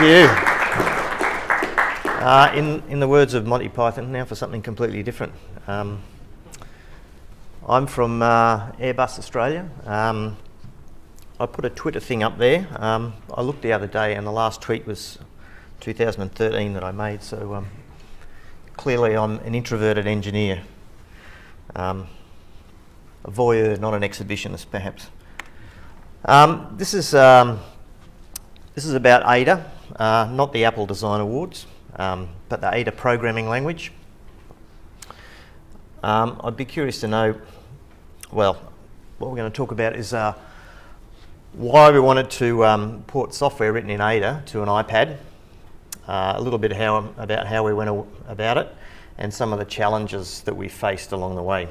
You. Uh, in, in the words of Monty Python, now for something completely different. Um, I'm from uh, Airbus Australia. Um, I put a Twitter thing up there. Um, I looked the other day and the last tweet was 2013 that I made, so um, clearly I'm an introverted engineer. Um, a voyeur, not an exhibitionist, perhaps. Um, this is this is about Ada, uh, not the Apple Design Awards, um, but the Ada programming language. Um, I'd be curious to know, well, what we're going to talk about is uh, why we wanted to um, port software written in Ada to an iPad, uh, a little bit how, about how we went about it, and some of the challenges that we faced along the way.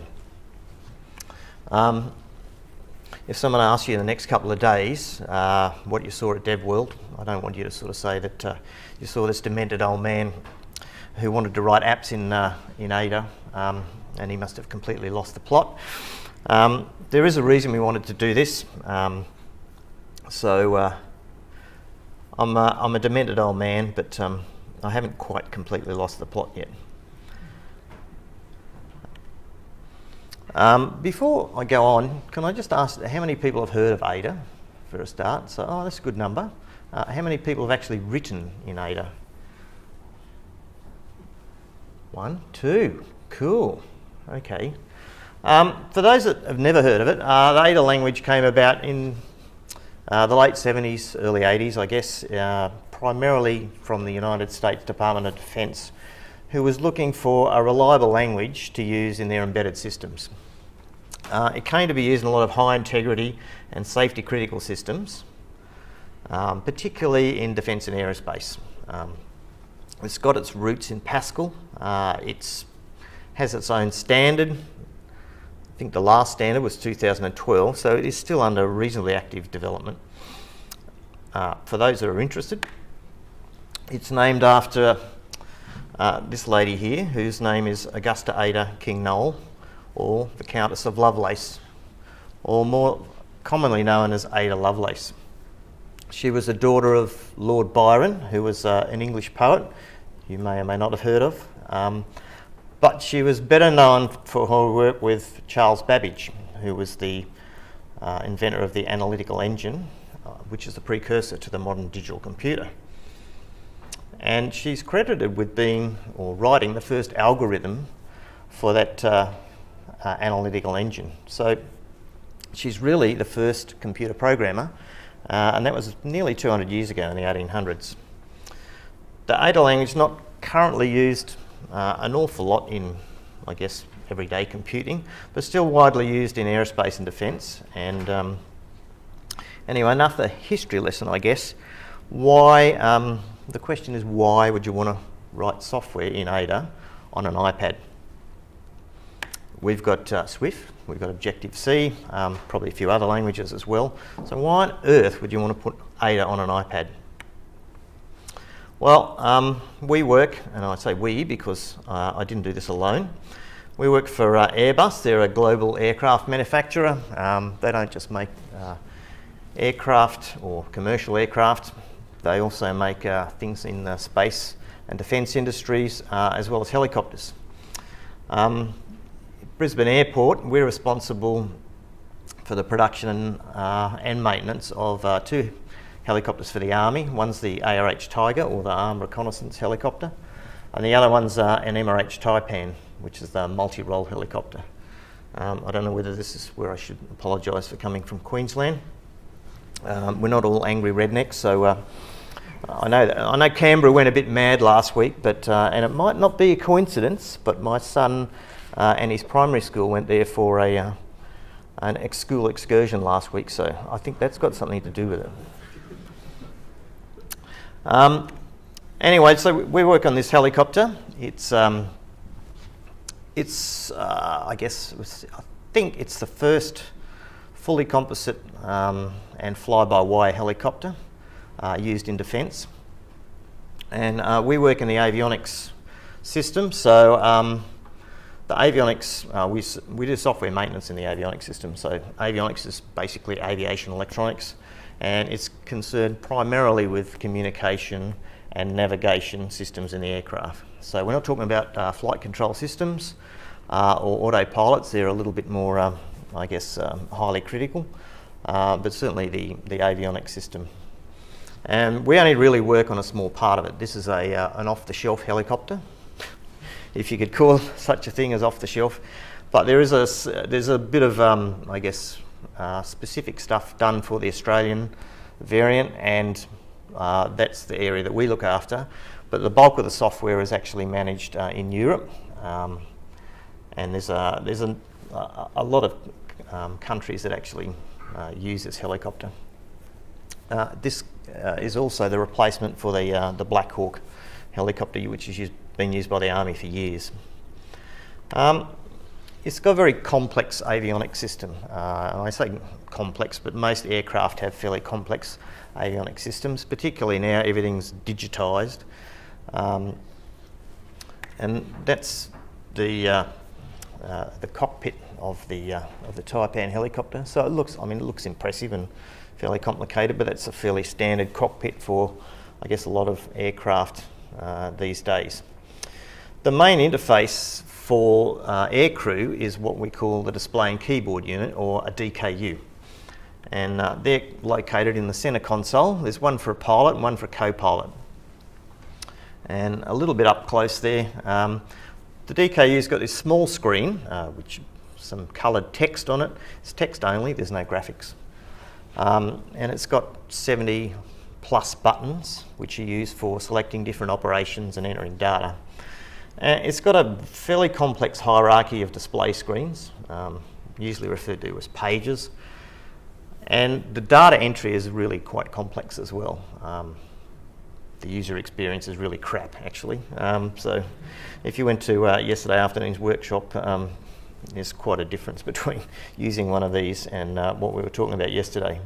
Um, if someone asks you in the next couple of days uh, what you saw at DevWorld, I don't want you to sort of say that uh, you saw this demented old man who wanted to write apps in, uh, in Ada um, and he must have completely lost the plot. Um, there is a reason we wanted to do this. Um, so uh, I'm, a, I'm a demented old man, but um, I haven't quite completely lost the plot yet. Um, before I go on, can I just ask how many people have heard of Ada for a start? So, oh, that's a good number. Uh, how many people have actually written in Ada? One, two, cool. Okay. Um, for those that have never heard of it, uh, the Ada language came about in uh, the late 70s, early 80s, I guess, uh, primarily from the United States Department of Defence who was looking for a reliable language to use in their embedded systems. Uh, it came to be used in a lot of high integrity and safety critical systems, um, particularly in defence and aerospace. Um, it's got its roots in Pascal. Uh, it has its own standard. I think the last standard was 2012, so it is still under reasonably active development. Uh, for those that are interested, it's named after uh, this lady here, whose name is Augusta Ada King Noel, or the Countess of Lovelace, or more commonly known as Ada Lovelace. She was a daughter of Lord Byron, who was uh, an English poet you may or may not have heard of. Um, but she was better known for her work with Charles Babbage, who was the uh, inventor of the analytical engine, uh, which is the precursor to the modern digital computer. And she's credited with being or writing the first algorithm for that uh, uh, analytical engine. So she's really the first computer programmer, uh, and that was nearly 200 years ago in the 1800s. The Ada language is not currently used uh, an awful lot in, I guess, everyday computing, but still widely used in aerospace and defence. And um, anyway, enough the history lesson, I guess. Why? Um, the question is why would you want to write software in Ada on an iPad? We've got uh, Swift, we've got Objective-C, um, probably a few other languages as well. So why on earth would you want to put Ada on an iPad? Well, um, we work, and I say we because uh, I didn't do this alone. We work for uh, Airbus. They're a global aircraft manufacturer. Um, they don't just make uh, aircraft or commercial aircraft. They also make uh, things in the space and defence industries uh, as well as helicopters. Um, Brisbane Airport, we're responsible for the production uh, and maintenance of two helicopters for the Army. One's the ARH Tiger, or the Armed Reconnaissance Helicopter, and the other one's an MRH Taipan, which is the multi-role helicopter. Um, I don't know whether this is where I should apologise for coming from Queensland. Um, we're not all angry rednecks, so uh, I know that, I know Canberra went a bit mad last week, but uh, and it might not be a coincidence, but my son uh, and his primary school went there for a uh, an ex school excursion last week, so I think that's got something to do with it. Um, anyway, so we work on this helicopter. It's um, it's uh, I guess was, I think it's the first fully composite um, and fly-by-wire helicopter uh, used in defence. And uh, we work in the avionics system, so um, the avionics, uh, we, we do software maintenance in the avionics system. So avionics is basically aviation electronics, and it's concerned primarily with communication and navigation systems in the aircraft. So we're not talking about uh, flight control systems uh, or autopilots, they're a little bit more, uh, I guess, um, highly critical, uh, but certainly the, the avionics system. And we only really work on a small part of it. This is a, uh, an off-the-shelf helicopter, if you could call such a thing as off-the-shelf. But there is a, there's a bit of, um, I guess, uh, specific stuff done for the Australian variant and uh, that's the area that we look after. But the bulk of the software is actually managed uh, in Europe. Um, and there's a, there's a, a lot of um, countries that actually uh, use this helicopter. Uh, this uh, is also the replacement for the, uh, the Black Hawk helicopter, which has used, been used by the Army for years. Um, it's got a very complex avionics system. Uh, I say complex, but most aircraft have fairly complex avionics systems, particularly now everything's digitised. Um, and that's the, uh, uh, the cockpit of the, uh, of the Taipan helicopter. So it looks, I mean, it looks impressive and fairly complicated, but that's a fairly standard cockpit for, I guess, a lot of aircraft uh, these days. The main interface for uh, aircrew is what we call the display and keyboard unit, or a DKU. And uh, they're located in the centre console. There's one for a pilot and one for a co-pilot. And a little bit up close there, um, the DKU's got this small screen, uh, which some coloured text on it. It's text only, there's no graphics. Um, and it's got 70 plus buttons, which are used for selecting different operations and entering data. It's got a fairly complex hierarchy of display screens, um, usually referred to as pages. And the data entry is really quite complex as well. Um, the user experience is really crap, actually. Um, so if you went to uh, yesterday afternoon's workshop, um, there's quite a difference between using one of these and uh, what we were talking about yesterday.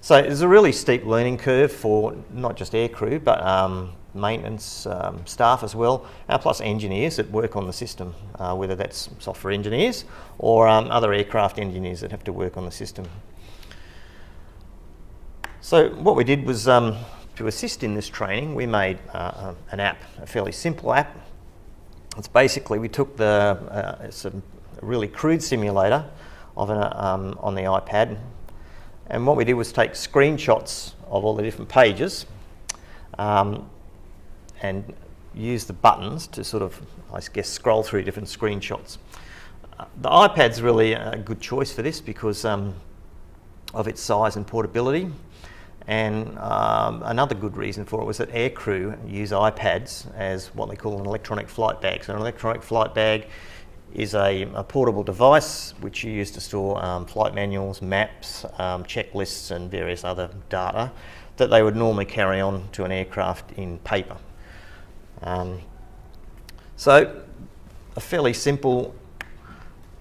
So there's a really steep learning curve for not just aircrew, but um, maintenance um, staff as well, uh, plus engineers that work on the system, uh, whether that's software engineers or um, other aircraft engineers that have to work on the system. So what we did was um, to assist in this training, we made uh, an app, a fairly simple app. It's basically, we took the, uh, it's a really crude simulator of an, um, on the iPad, and what we did was take screenshots of all the different pages um, and use the buttons to sort of, I guess, scroll through different screenshots. Uh, the iPad's really a good choice for this because um, of its size and portability. And um, another good reason for it was that aircrew use iPads as what they call an electronic flight bag. So an electronic flight bag is a, a portable device which you use to store um, flight manuals, maps, um, checklists and various other data that they would normally carry on to an aircraft in paper. Um, so a fairly simple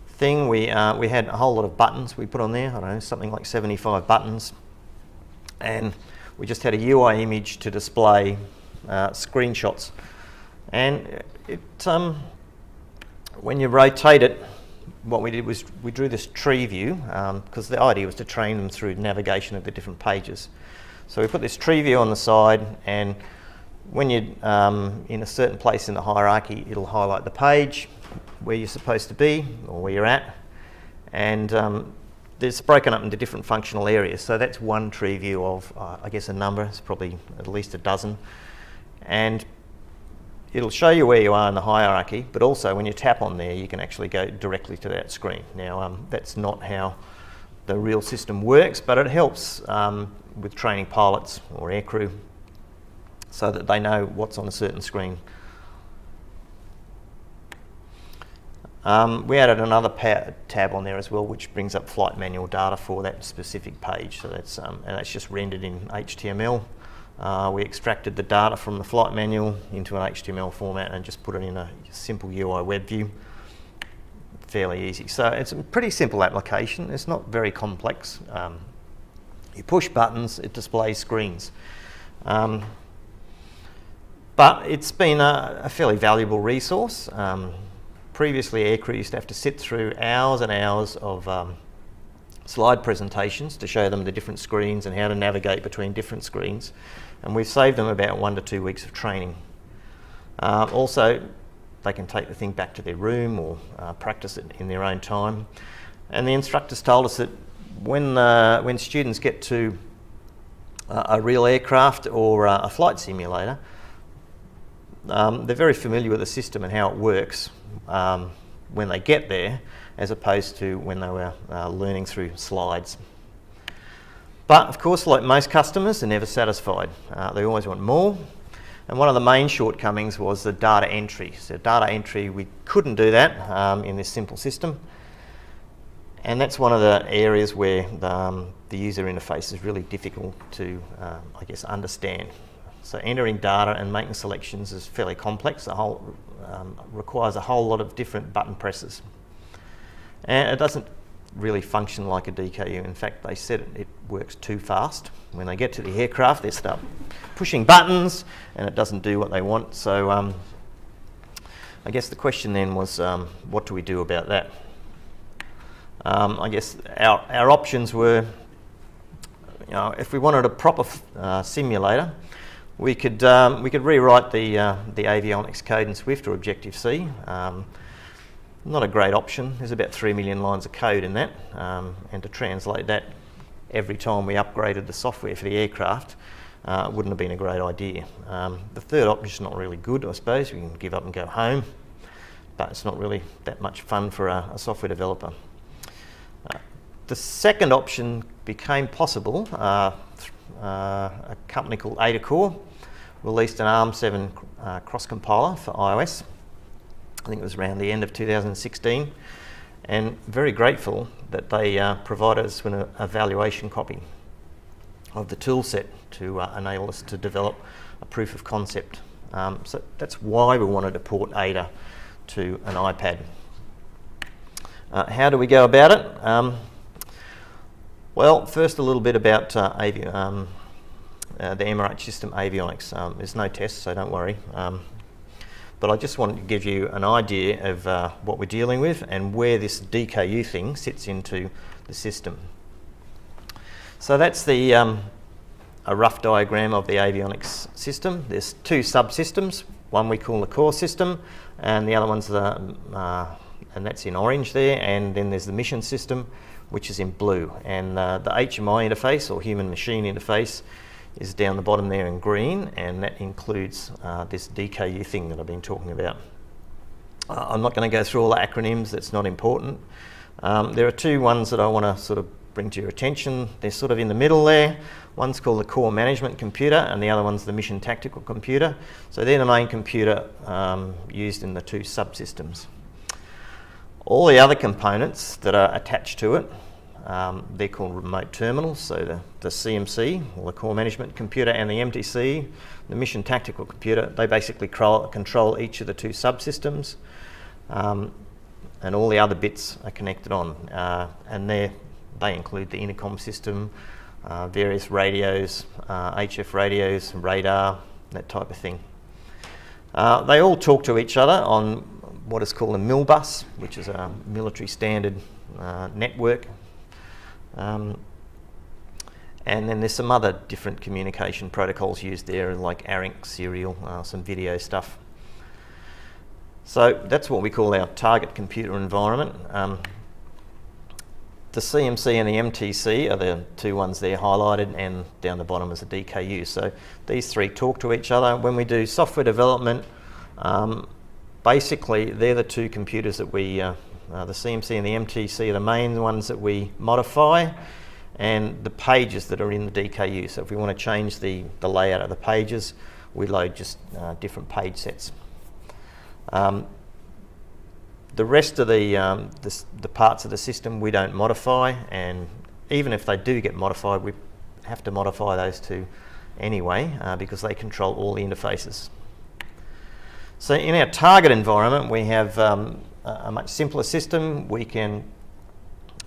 thing. We, uh, we had a whole lot of buttons we put on there, I don't know, something like 75 buttons. And we just had a UI image to display uh, screenshots. And it, um, when you rotate it, what we did was we drew this tree view because um, the idea was to train them through navigation of the different pages. So we put this tree view on the side and when you're um, in a certain place in the hierarchy, it'll highlight the page where you're supposed to be or where you're at. And um, it's broken up into different functional areas. So that's one tree view of, uh, I guess, a number. It's probably at least a dozen. And it'll show you where you are in the hierarchy, but also when you tap on there, you can actually go directly to that screen. Now, um, that's not how the real system works, but it helps um, with training pilots or aircrew so that they know what's on a certain screen. Um, we added another tab on there as well, which brings up flight manual data for that specific page. So that's um, and that's just rendered in HTML. Uh, we extracted the data from the flight manual into an HTML format and just put it in a simple UI web view. Fairly easy. So it's a pretty simple application. It's not very complex. Um, you push buttons, it displays screens. Um, but it's been a, a fairly valuable resource. Previously, aircrew used to have to sit through hours and hours of um, slide presentations to show them the different screens and how to navigate between different screens. And we've saved them about one to two weeks of training. Uh, also, they can take the thing back to their room or uh, practice it in their own time. And the instructors told us that when, uh, when students get to a real aircraft or uh, a flight simulator, um, they're very familiar with the system and how it works um, when they get there, as opposed to when they were uh, learning through slides. But of course, like most customers, they're never satisfied. Uh, they always want more. And one of the main shortcomings was the data entry. So data entry, we couldn't do that um, in this simple system. And that's one of the areas where the, um, the user interface is really difficult to, um, I guess, understand. So entering data and making selections is fairly complex. The whole um, requires a whole lot of different button presses, and it doesn't really function like a DKU. In fact, they said it, it works too fast. When they get to the aircraft, they start pushing buttons, and it doesn't do what they want. So, um, I guess the question then was, um, what do we do about that? Um, I guess our, our options were, you know, if we wanted a proper uh, simulator, we could, um, we could rewrite the, uh, the avionics code in Swift or Objective-C. Um, not a great option. There's about 3 million lines of code in that. Um, and to translate that every time we upgraded the software for the aircraft uh, wouldn't have been a great idea. Um, the third option is not really good, I suppose. We can give up and go home. But it's not really that much fun for a, a software developer. Uh, the second option became possible. Uh, a company called AdaCore released an ARM7 uh, cross compiler for iOS. I think it was around the end of 2016, and very grateful that they uh, provided us with an evaluation copy of the toolset to uh, enable us to develop a proof of concept. Um, so that's why we wanted to port Ada to an iPad. Uh, how do we go about it? Um, well, first a little bit about uh, um, uh, the MRH system avionics. Um, there's no test, so don't worry. Um, but I just wanted to give you an idea of uh, what we're dealing with and where this DKU thing sits into the system. So that's the um, a rough diagram of the avionics system. There's two subsystems. One we call the core system, and the other one's the, uh, and that's in orange there. And then there's the mission system, which is in blue. And uh, the HMI interface or human machine interface is down the bottom there in green, and that includes uh, this DKU thing that I've been talking about. Uh, I'm not going to go through all the acronyms, that's not important. Um, there are two ones that I want to sort of bring to your attention. They're sort of in the middle there. One's called the core management computer, and the other one's the mission tactical computer. So they're the main computer um, used in the two subsystems. All the other components that are attached to it um, they're called remote terminals, so the, the CMC, or the core management computer, and the MTC, the mission tactical computer, they basically control, each of the two subsystems, um, and all the other bits are connected on. Uh, and they include the intercom system, uh, various radios, uh, HF radios, radar, that type of thing. Uh, they all talk to each other on what is called a MILBus, which is a military standard uh, network um, and then there's some other different communication protocols used there, like ARINC, serial, uh, some video stuff. So that's what we call our target computer environment. Um, the CMC and the MTC are the two ones there highlighted, and down the bottom is the DKU. So these three talk to each other. When we do software development, um, basically they're the two computers that we uh, uh, the CMC and the MTC are the main ones that we modify and the pages that are in the DKU. So if we want to change the, the layout of the pages, we load just uh, different page sets. Um, the rest of the, um, the, the, parts of the system we don't modify and even if they do get modified, we have to modify those two anyway uh, because they control all the interfaces. So in our target environment, we have um, a much simpler system. We can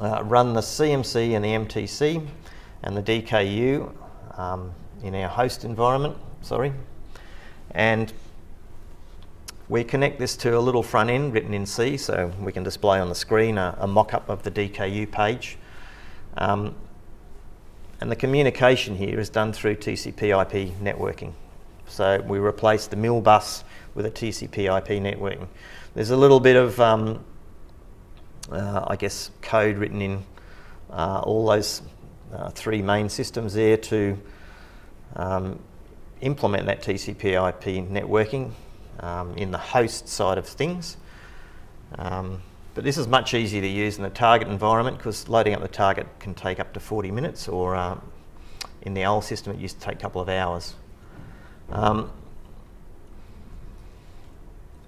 uh, run the CMC and the MTC and the DKU um, in our host environment, sorry. And we connect this to a little front end written in C, so we can display on the screen a, a mock-up of the DKU page. Um, and the communication here is done through TCP/IP networking. So we replace the MIL bus with a TCP/IP networking. There's a little bit of, um, uh, I guess, code written in uh, all those uh, three main systems there to um, implement that TCP/IP networking um, in the host side of things. Um, but this is much easier to use in the target environment because loading up the target can take up to 40 minutes or uh, in the old system it used to take a couple of hours. Um,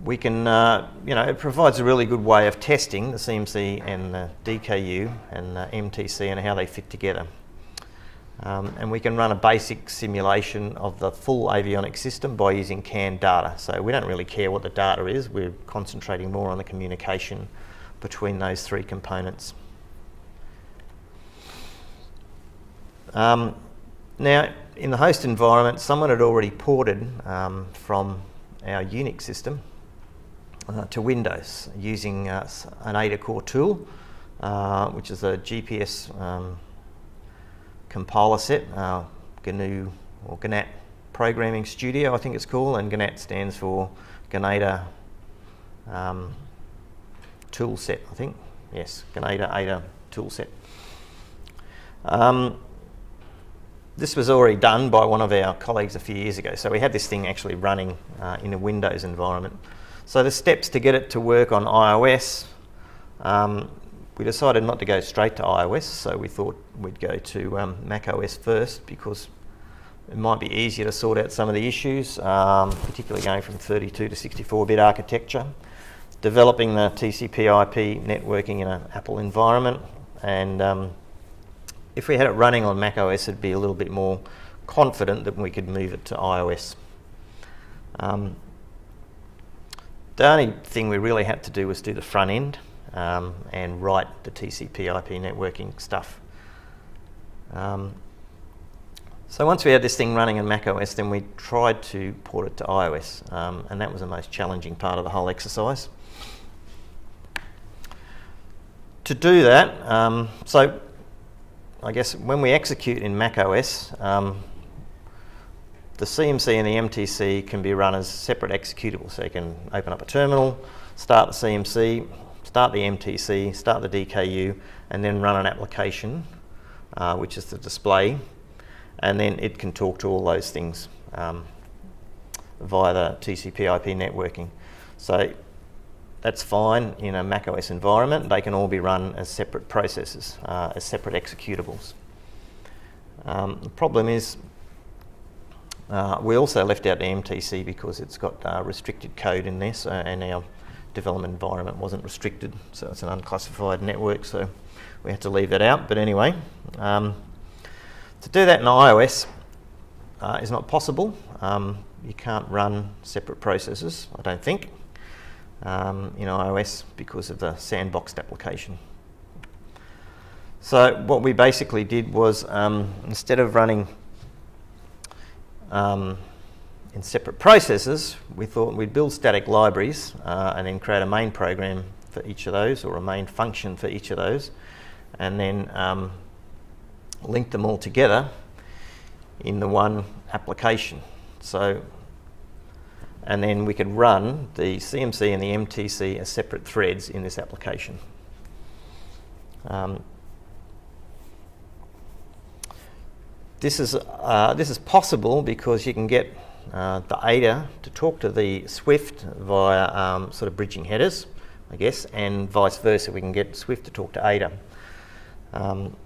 we can, uh, you know, it provides a really good way of testing the CMC and the DKU and the MTC and how they fit together. Um, and we can run a basic simulation of the full avionics system by using canned data. So we don't really care what the data is, we're concentrating more on the communication between those three components. Um, now, in the host environment, someone had already ported um, from our Unix system to Windows using uh, an AdaCore tool, uh, which is a GPS um, compiler set, uh, GNU or GNAT Programming Studio, I think it's called, and GNAT stands for GNATA um, tool set, I think. Yes, GNATA ADA tool set. Um, this was already done by one of our colleagues a few years ago, so we had this thing actually running uh, in a Windows environment. So the steps to get it to work on iOS, um, we decided not to go straight to iOS, so we thought we'd go to um, Mac OS first because it might be easier to sort out some of the issues, um, particularly going from 32 to 64-bit architecture, developing the TCP/IP networking in an Apple environment, and um, if we had it running on Mac OS, it'd be a little bit more confident that we could move it to iOS. Um, the only thing we really had to do was do the front end um, and write the TCP IP networking stuff. Um, so once we had this thing running in macOS, then we tried to port it to iOS, um, and that was the most challenging part of the whole exercise. To do that, um, so I guess when we execute in macOS, um, the CMC and the MTC can be run as separate executables. So you can open up a terminal, start the CMC, start the MTC, start the DKU, and then run an application, uh, which is the display, and then it can talk to all those things um, via the TCP/IP networking. So that's fine in a macOS environment. They can all be run as separate processes, uh, as separate executables. Um, the problem is uh, we also left out the MTC because it's got uh, restricted code in there, so, and our development environment wasn't restricted, so it's an unclassified network, so we had to leave that out. But anyway, um, to do that in iOS uh, is not possible. Um, you can't run separate processes, I don't think, um, in iOS because of the sandboxed application. So what we basically did was um, instead of running um, in separate processes, we thought we'd build static libraries uh, and then create a main program for each of those or a main function for each of those and then um, link them all together in the one application. So, and then we could run the CMC and the MTC as separate threads in this application. Um, This is, uh, this is possible because you can get uh, the ADA to talk to the Swift via um, sort of bridging headers, I guess, and vice versa. We can get Swift to talk to ADA. Um,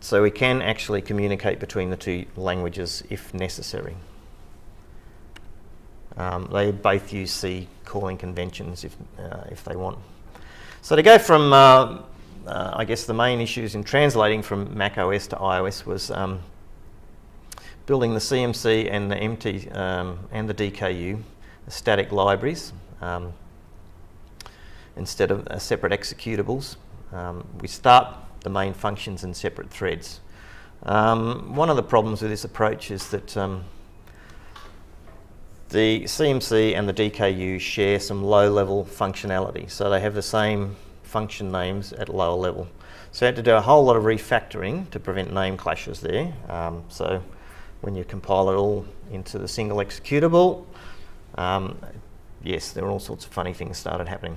so we can actually communicate between the two languages if necessary. Um, they both use C calling conventions if, uh, if they want. So to go from, uh, uh, I guess the main issues in translating from Mac OS to iOS was um, building the CMC and the MT um, and the DKU static libraries um, instead of uh, separate executables. Um, we start the main functions in separate threads. Um, one of the problems with this approach is that um, the CMC and the DKU share some low-level functionality, so they have the same function names at lower level. So I had to do a whole lot of refactoring to prevent name clashes there. Um, so when you compile it all into the single executable, um, yes, there were all sorts of funny things started happening.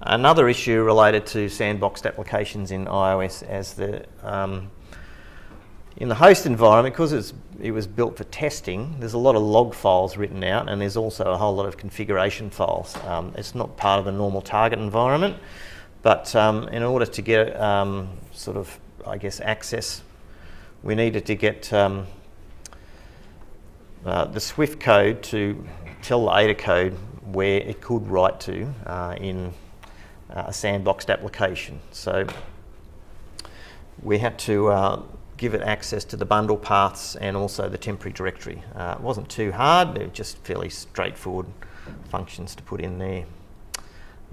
Another issue related to sandboxed applications in iOS as the um, in the host environment, because it was built for testing, there's a lot of log files written out and there's also a whole lot of configuration files. Um, it's not part of the normal target environment, but um, in order to get um, sort of, I guess, access, we needed to get um, uh, the Swift code to tell the Ada code where it could write to uh, in uh, a sandboxed application. So we had to uh, give it access to the bundle paths and also the temporary directory. It wasn't too hard, they were just fairly straightforward functions to put in there.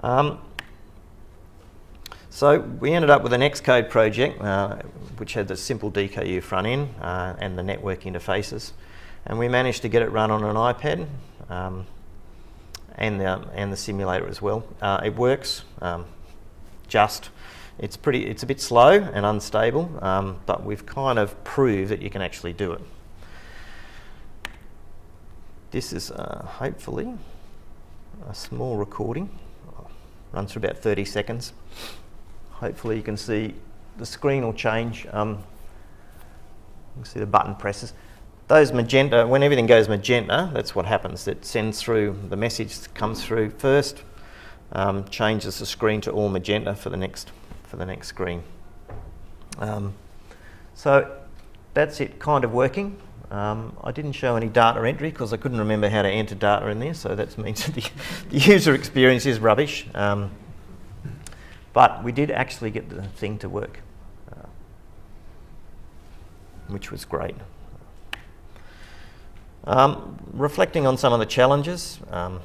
Um, so we ended up with an Xcode project uh, which had the simple DKU front end uh, and the network interfaces and we managed to get it run on an iPad um, and, the, and the simulator as well. Uh, it works um, just. It's pretty. It's a bit slow and unstable, um, but we've kind of proved that you can actually do it. This is uh, hopefully a small recording. Runs for about 30 seconds. Hopefully you can see the screen will change. Um, you can see the button presses. Those magenta, when everything goes magenta, that's what happens. It sends through, the message comes through first, um, changes the screen to all magenta for the next, for the next screen. Um, so that's it kind of working. Um, I didn't show any data entry because I couldn't remember how to enter data in there, so that means the, the user experience is rubbish. Um, but we did actually get the thing to work, uh, which was great. Um, reflecting on some of the challenges, um,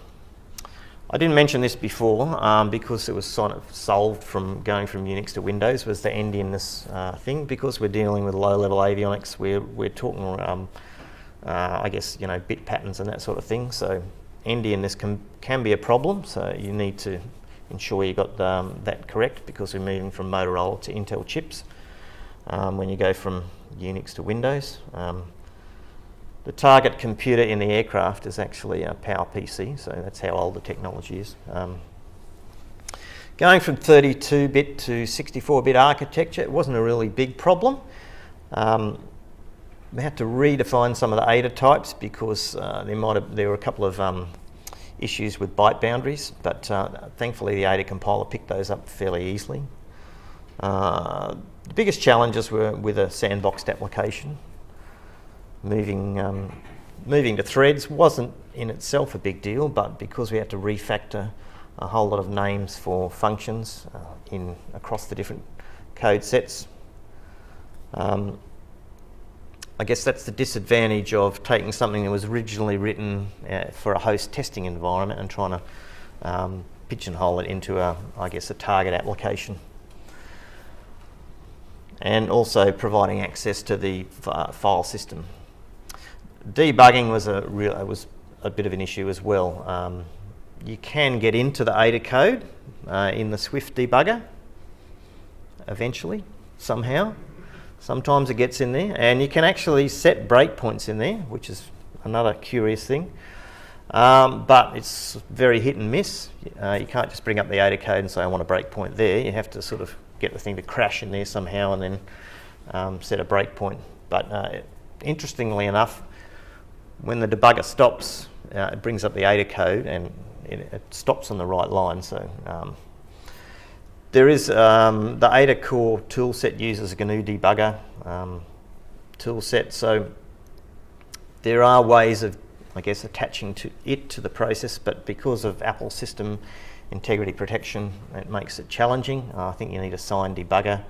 I didn't mention this before um, because it was sort of solved from going from Unix to Windows was the endianness uh, thing because we're dealing with low-level avionics. We're we're talking, um, uh, I guess you know, bit patterns and that sort of thing. So endianness can can be a problem. So you need to ensure you got um, that correct because we're moving from Motorola to Intel chips um, when you go from Unix to Windows. The target computer in the aircraft is actually a PowerPC, so that's how old the technology is. Um, going from 32-bit to 64-bit architecture, it wasn't a really big problem. Um, we had to redefine some of the ADA types because uh, there might have, there were a couple of um, issues with byte boundaries, but uh, thankfully the ADA compiler picked those up fairly easily. Uh, the biggest challenges were with a sandboxed application moving, um, moving to threads wasn't in itself a big deal, but because we had to refactor a whole lot of names for functions uh, in across the different code sets, um, I guess that's the disadvantage of taking something that was originally written uh, for a host testing environment and trying to um, pigeonhole it into a, I guess, a target application. And also providing access to the uh, file system debugging was a real was a bit of an issue as well. Um, you can get into the Ada code uh, in the Swift debugger eventually, somehow. Sometimes it gets in there, and you can actually set breakpoints in there, which is another curious thing. Um, but it's very hit and miss. Uh, you can't just bring up the Ada code and say, I want a breakpoint there. You have to sort of get the thing to crash in there somehow and then um, set a breakpoint. But uh, interestingly enough, when the debugger stops, uh, it brings up the ADA code and it, it stops on the right line. So um, there is um, the AdaCore toolset uses a GNU debugger um, toolset. So there are ways of, I guess, attaching to it to the process, but because of Apple system integrity protection, it makes it challenging. Uh, I think you need a signed debugger,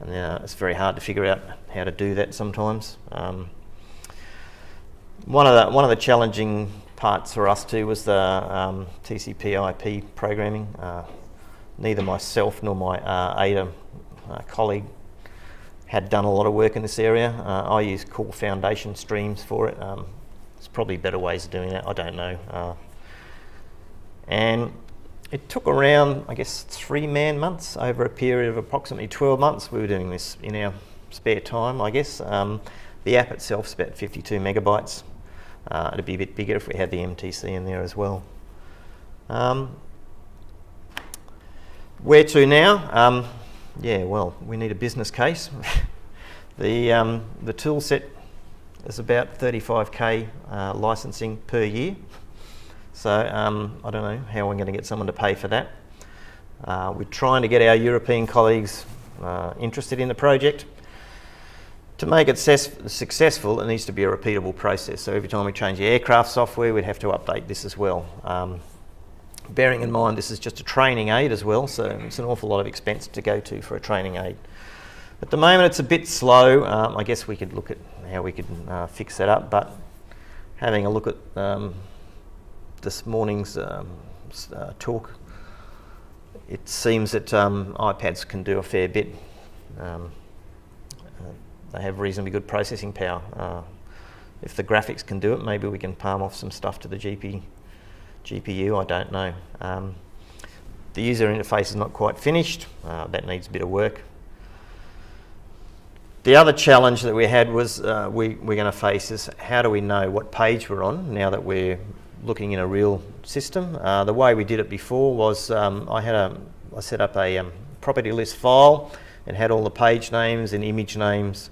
and uh, it's very hard to figure out how to do that sometimes. Um, one of the one of the challenging parts for us too was the um, TCP/IP programming. Uh, neither myself nor my uh, ADA uh, colleague had done a lot of work in this area. Uh, I use Core Foundation streams for it. Um, there's probably better ways of doing that. I don't know. Uh, and it took around, I guess, three man months over a period of approximately 12 months. We were doing this in our spare time, I guess. Um, the app itself is about 52 megabytes. Uh, it'd be a bit bigger if we had the MTC in there as well. Um, where to now? Um, yeah, well, we need a business case. the, um, the tool set is about 35k uh, licensing per year. So um, I don't know how we're going to get someone to pay for that. Uh, we're trying to get our European colleagues uh, interested in the project. To make it successful, it needs to be a repeatable process. So every time we change the aircraft software, we'd have to update this as well. Um, bearing in mind this is just a training aid as well, so it's an awful lot of expense to go to for a training aid. At the moment it's a bit slow. Um, I guess we could look at how we could uh, fix that up, but having a look at um, this morning's um, uh, talk, it seems that um, iPads can do a fair bit. They have reasonably good processing power. Uh, if the graphics can do it, maybe we can palm off some stuff to the GP GPU, I don't know. Um, the user interface is not quite finished. Uh, that needs a bit of work. The other challenge that we had was uh, we, we're going to face is how do we know what page we're on now that we're looking in a real system. Uh, the way we did it before was um, I had a I set up a um, property list file and had all the page names and image names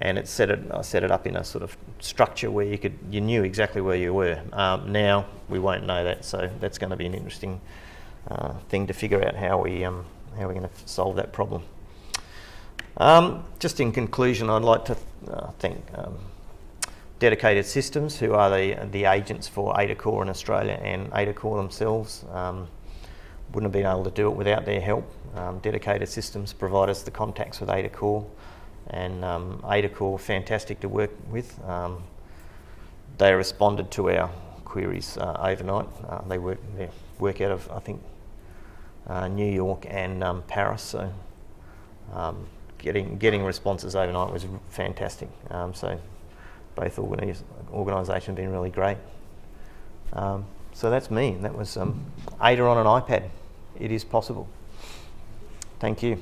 and it set it, I set it up in a sort of structure where you could you knew exactly where you were. Um, now we won't know that, so that's going to be an interesting uh, thing to figure out how we um, how we're going to solve that problem. Um, just in conclusion, I'd like to uh, thank um, Dedicated Systems, who are the the agents for AdaCore in Australia and AdaCore themselves. Um, wouldn't have been able to do it without their help. Um, Dedicated Systems provide us the contacts with AdaCore and um, AdaCore, fantastic to work with. Um, they responded to our queries uh, overnight. Uh, they work, work out of, I think, uh, New York and um, Paris, so um, getting, getting responses overnight was fantastic. Um, so both organis organisations have been really great. Um, so that's me, that was Ada on an iPad. It is possible. Thank you.